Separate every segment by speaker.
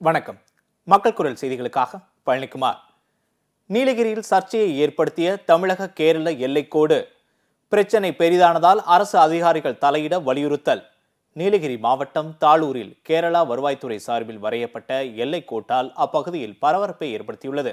Speaker 1: வணக்கம். மக்கள் குரல் செய்திகளுக்காக பழனிக்குமார். நீலகிரியில் சர்ச்சையை ஏற்படுத்திய தமிழக கேரள எல்லைக்கோடு பிரச்சனை பெரிதானதால் அரசு அதிகாரிகள் தலையிட வலியுறுத்தல். நீலகிரி மாவட்டம் தாளூரில் கேரளா வருவாய்த்துறை சார்பில் வரையப்பட்ட எல்லைக்கோட்டால் அப்பகுதியில் பரபரப்பை ஏற்படுத்தியுள்ளது.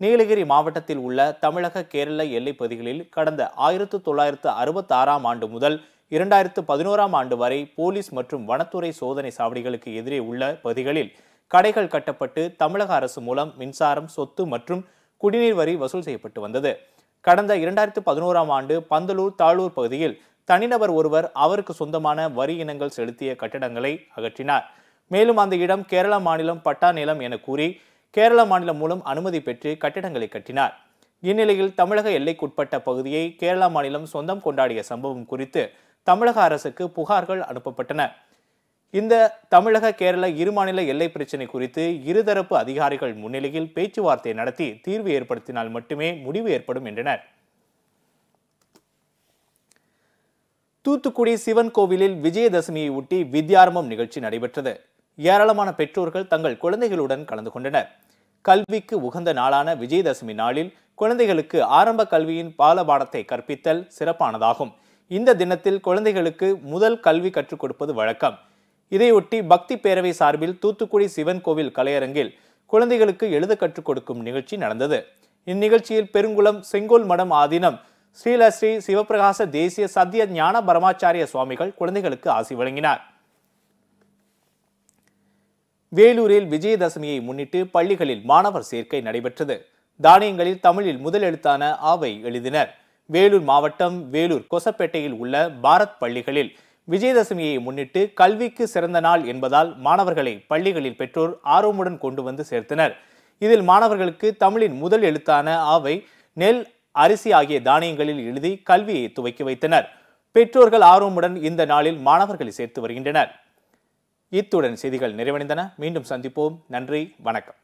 Speaker 1: நீலகிரி மாவட்டத்தில் உள்ள தமிழக கேரள எல்லைப்பகுதிகளில் கடந்த ஆயிரத்து தொள்ளாயிரத்து அறுபத்தி ஆறாம் ஆண்டு முதல் இரண்டாயிரத்து பதினோராம் ஆண்டு வரை போலீஸ் மற்றும் வனத்துறை சோதனை சாவடிகளுக்கு எதிரே உள்ள பகுதிகளில் கடைகள் கட்டப்பட்டு தமிழக அரசு மூலம் மின்சாரம் சொத்து மற்றும் குடிநீர் வரி வசூல் செய்யப்பட்டு வந்தது. கடந்த இரண்டாயிரத்து பதினோராம் ஆண்டு பந்தலூர் தாளூர் பகுதியில் தனிநபர் ஒருவர் அவருக்கு சொந்தமான வரி இனங்கள் செலுத்திய கட்டடங்களை அகற்றினார். மேலும் அந்த இடம் கேரள மாநிலம் பட்டா நிலம் என கூறி கேரள மாநிலம் மூலம் அனுமதி பெற்று கட்டிடங்களை கட்டினார். இந்நிலையில் தமிழக எல்லைக்குட்பட்ட பகுதியை கேரளா மாநிலம் சொந்தம் கொண்டாடிய சம்பவம் குறித்து தமிழக அரசுக்கு புகார்கள் அனுப்பப்பட்டன. இந்த தமிழக கேரள இருமாநில எல்லை பிரச்சினை குறித்து இருதரப்பு அதிகாரிகள் முன்னிலையில் பேச்சுவார்த்தை நடத்தி தீர்வு ஏற்படுத்தினால் மட்டுமே முடிவு ஏற்படும் என்றனர். தூத்துக்குடி சிவன் கோவிலில் விஜயதசமியை ஒட்டி வித்யாரம்பம் நிகழ்ச்சி நடைபெற்றது. ஏராளமான பெற்றோர்கள் தங்கள் குழந்தைகளுடன் கலந்து கொண்டனர். கல்விக்கு உகந்த நாளான விஜயதசமி நாளில் குழந்தைகளுக்கு ஆரம்ப கல்வியின் பாலபாடத்தை கற்பித்தல் சிறப்பானதாகும். இந்த தினத்தில் குழந்தைகளுக்கு முதல் கல்வி கற்றுக் கொடுப்பது வழக்கம். இதையொட்டி பக்தி பேரவை சார்பில் தூத்துக்குடி சிவன் கோவில் கலையரங்கில் குழந்தைகளுக்கு எழுத கற்றுக் கொடுக்கும் நிகழ்ச்சி நடந்தது. இந்நிகழ்ச்சியில் பெருங்குளம் செங்கோல் மடம் ஆதீனம் ஸ்ரீலஸ்ரீ சிவபிரகாச தேசிய சத்திய ஞான பரமாச்சாரிய சுவாமிகள் குழந்தைகளுக்கு ஆசி வழங்கினார். வேலூரில் விஜயதசமியை முன்னிட்டு பள்ளிகளில் மாணவர் சேர்க்கை நடைபெற்றது. தானியங்களில் தமிழில் முதல் எழுத்தான ஆவை எழுதினர். வேலூர் மாவட்டம் வேலூர் கொசப்பேட்டையில் உள்ள பாரத் பள்ளிகளில் விஜயதசமியை முன்னிட்டு கல்விக்கு சிறந்த நாள் என்பதால் மாணவர்களை பள்ளிகளில் பெற்றோர் ஆர்வமுடன் கொண்டு வந்து சேர்த்தனர். இதில் மாணவர்களுக்கு தமிழின் முதல் எழுத்தான ஆவை நெல் அரிசி ஆகிய தானியங்களில் எழுதி கல்வியை துவக்கி வைத்தனர். பெற்றோர்கள் ஆர்வமுடன் இந்த நாளில் மாணவர்களை சேர்த்து வருகின்றனர். இத்துடன் செய்திகள் நிறைவடைந்தன. மீண்டும் சந்திப்போம். நன்றி வணக்கம்.